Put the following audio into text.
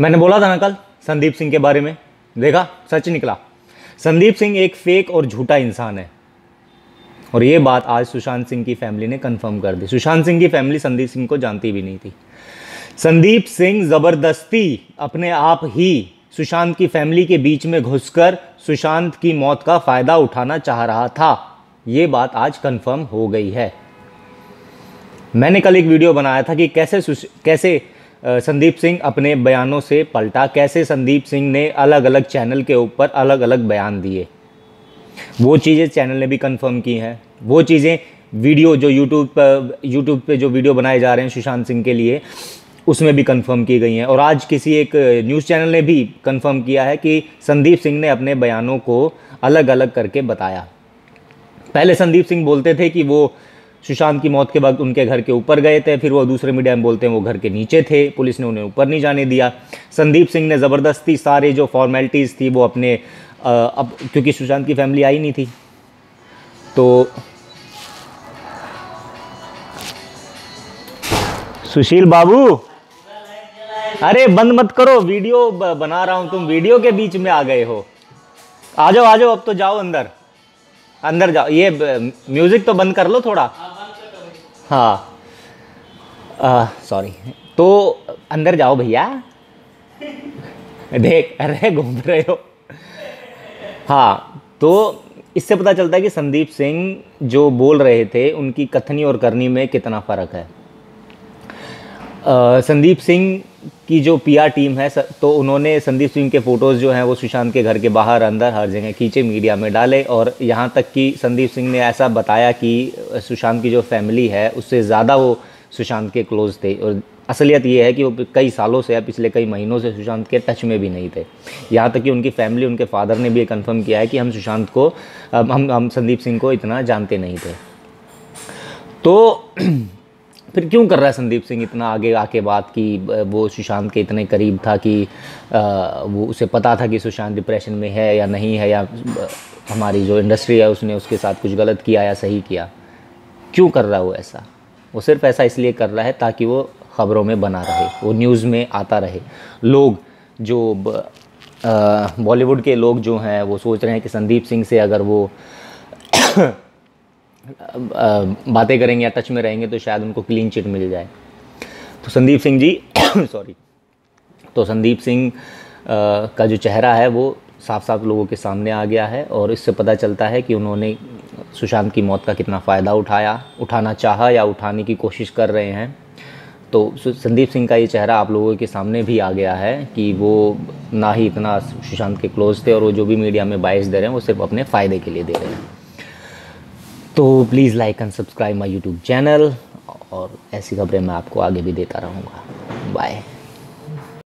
मैंने बोला था ना कल संदीप सिंह के बारे में। देखा? सच निकला। संदीप सिंह एक फेक और झूठा इंसान है। और ये बात आज सुशांत सिंह की फैमिली ने कंफर्म कर दी। सुशांत सिंह की फैमिली संदीप सिंह को जानती भी नहीं थी। संदीप सिंह ज़बरदस्ती अपने आप ही सुशांत की फैमिली के बीच में घुसकर सुशांत की मौत का फ़ायदा उठाना चाह रहा था। ये बात आज कंफर्म हो गई है। मैंने कल एक वीडियो बनाया था कि कैसे कैसे संदीप सिंह अपने बयानों से पलटा। कैसे संदीप सिंह ने अलग अलग चैनल के ऊपर अलग अलग बयान दिए? वो चीज़ें चैनल ने भी कंफर्म की हैं। वो चीज़ें वीडियो जो यूट्यूब पर यूट्यूब पे जो वीडियो बनाए जा रहे हैं सुशांत सिंह के लिए, उसमें भी कंफर्म की गई हैं। और आज किसी एक न्यूज़ चैनल ने भी कंफर्म किया है कि संदीप सिंह ने अपने बयानों को अलग अलग करके बताया। पहले संदीप सिंह बोलते थे कि वो सुशांत की मौत के वक्त उनके घर के ऊपर गए थे, फिर वो दूसरे मीडिया में बोलते हैं वो घर के नीचे थे, पुलिस ने उन्हें ऊपर नहीं जाने दिया। संदीप सिंह ने ज़बरदस्ती सारे जो फॉर्मेलिटीज़ थी वो अपने अब क्योंकि सुशांत की फैमिली आई नहीं थी। तो सुशील बाबू, अरे बंद मत करो, वीडियो बना रहा हूँ, तुम वीडियो के बीच में आ गए हो। आ जाओ आ जाओ, अब तो जाओ अंदर। अंदर जाओ, ये म्यूज़िक तो बंद कर लो थोड़ा। हाँ। सॉरी तो अंदर जाओ भैया। देख अरे घूम रहे हो। हाँ तो इससे पता चलता है कि संदीप सिंह जो बोल रहे थे उनकी कथनी और करनी में कितना फ़र्क है। आ, संदीप सिंह की जो पीआर टीम है तो उन्होंने संदीप सिंह के फ़ोटोज़ जो हैं, वो सुशांत के घर के बाहर अंदर हर जगह खींचे मीडिया में डाले और यहाँ तक कि संदीप सिंह ने ऐसा बताया कि सुशांत की जो फैमिली है, उससे ज़्यादा वो सुशांत के क्लोज थे। और असलियत ये है कि वो कई सालों से या पिछले कई महीनों से सुशांत के टच में भी नहीं थे। यहाँ तक कि उनकी फैमिली उनके फादर ने भी ये कन्फर्म किया है कि हम सुशांत को हम हम संदीप सिंह को इतना जानते नहीं थे। तो फिर क्यों कर रहा है संदीप सिंह इतना आगे आके बात कि, वो सुशांत के इतने करीब था कि वो उसे पता था कि सुशांत डिप्रेशन में है या नहीं है या, हमारी जो इंडस्ट्री है उसने उसके साथ कुछ गलत किया या सही किया। क्यों कर रहा है वो ऐसा? वो सिर्फ़ ऐसा इसलिए कर रहा है ताकि वो ख़बरों में बना रहे, वो न्यूज़ में आता रहे। लोग जो बॉलीवुड के लोग जो हैं, वो सोच रहे हैं कि संदीप सिंह से अगर वो बातें करेंगे या टच में रहेंगे तो शायद उनको क्लीन चिट मिल जाए। तो संदीप सिंह जी सॉरी तो संदीप सिंह का जो चेहरा है वो साफ़ साफ़ लोगों के सामने आ गया है और इससे पता चलता है कि उन्होंने सुशांत की मौत का कितना फ़ायदा उठाया, उठाना चाहा या उठाने की कोशिश कर रहे हैं। तो संदीप सिंह का ये चेहरा आप लोगों के सामने भी आ गया है कि वो ना ही इतना सुशांत के क्लोज थे और वो जो भी मीडिया में बाइस दे रहे हैं वो सिर्फ़ अपने फ़ायदे के लिए दे रहे हैं। तो please like and subscribe my YouTube channel और ऐसी खबरें मैं आपको आगे भी देता रहूँगा। बाय